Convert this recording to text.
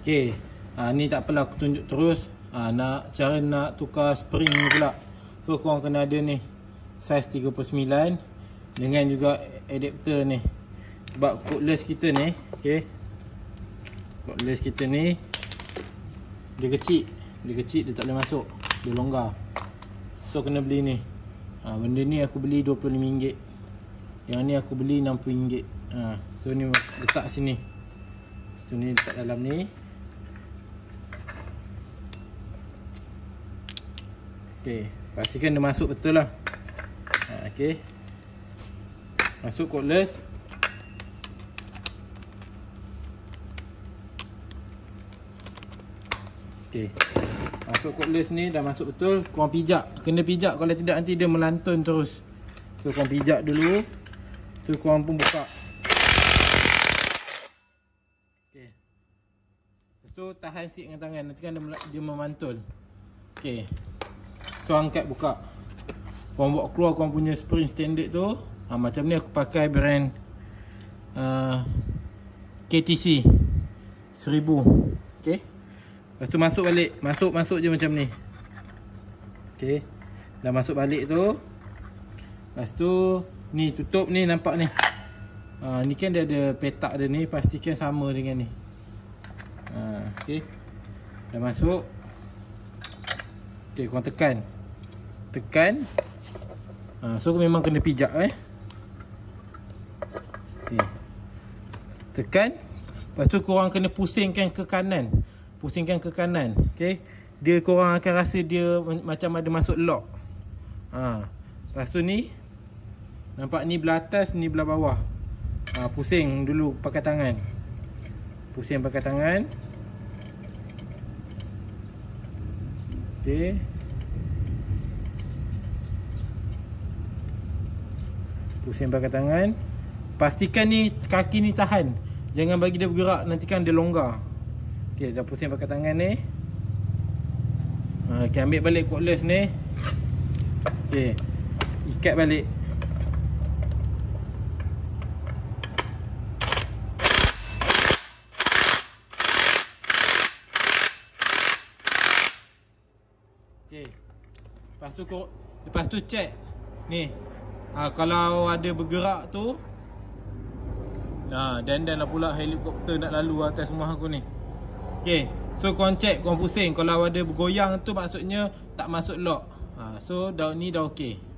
Okey. Ha, ni tak apalah aku tunjuk terus. Ha, nak cara nak tukar spring ni pula. So korang kena ada ni size 39 dengan juga adapter ni. Sebab cordless kita ni, okey. Cordless kita ni dia kecil. Dia kecil dia tak boleh masuk. Dia longgar. So kena beli ni. Ha, benda ni aku beli RM25. Yang ni aku beli RM60. Ha, so ni letak sini. So ni letak dalam ni. Okey, pastikan dia masuk betul lah. Ha, okey. Masuk cordless. Okey. Masuk cordless ni dah masuk betul. Korang pijak. Kena pijak kalau tidak nanti dia melantun terus. So korang pijak dulu. Tu korang pun buka. Okey. Tu tahan sikit dengan tangan. Nanti kan dia, dia memantul. Okey. So angkat buka. Korang buat keluar korang punya spring standard tu ha, Macam ni aku pakai brand uh, KTC 1000 Okay Lepas tu masuk balik Masuk-masuk je macam ni. Okay Dah masuk balik tu Lepas tu Ni tutup ni nampak ni? Ha, Ni kan dia ada petak dia ni Pastikan sama dengan ni. Ha, Okay Dah masuk. Okay korang tekan tekan ha, so memang kena pijak eh okay. tekan lepas tu korang kena pusingkan ke kanan pusingkan ke kanan okay. dia korang akan rasa dia macam ada masuk lock ha. lepas tu ni nampak ni belah atas ni belah bawah ha, pusing dulu pakai tangan pusing pakai tangan Okay. Pusing pakai tangan. Pastikan ni kaki ni tahan. Jangan bagi dia bergerak. Nanti kan dia longgar. Ok dah pusing pakai tangan ni. Ha, Ok ambil balik cordless ni. Ok Ikat balik. Ok Lepas tu Lepas tu check. Ni ha, Kalau ada bergerak tu Nah, dan dan lah pula helikopter nak lalu atas rumah aku ni. Okey. So kau check, kau pusing kalau ada bergoyang tu maksudnya tak masuk lock. Ha, so dah ni dah okey.